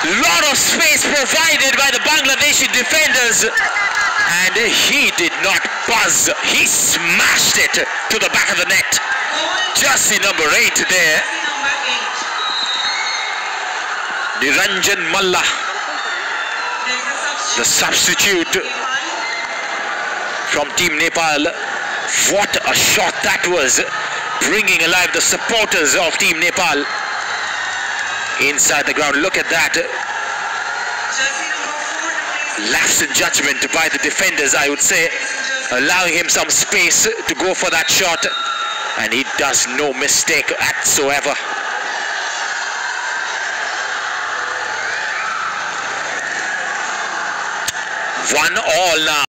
Lot of space provided by the Bangladeshi defenders. And he did not buzz. He smashed it to the back of the net. Just the number eight there. Niranjan Malla, the substitute from Team Nepal. What a shot that was, bringing alive the supporters of Team Nepal inside the ground. Look at that. Lapse in judgment by the defenders, I would say, allowing him some space to go for that shot. And he does no mistake whatsoever. One all now.